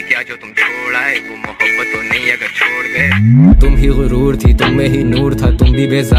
क्या जो तुम छोड़ आए? वो मोहब्बत तो नहीं, अगर छोड़ गए। तुम ही गुरूर थी, तुम में ही नूर था, तुम भी बेजा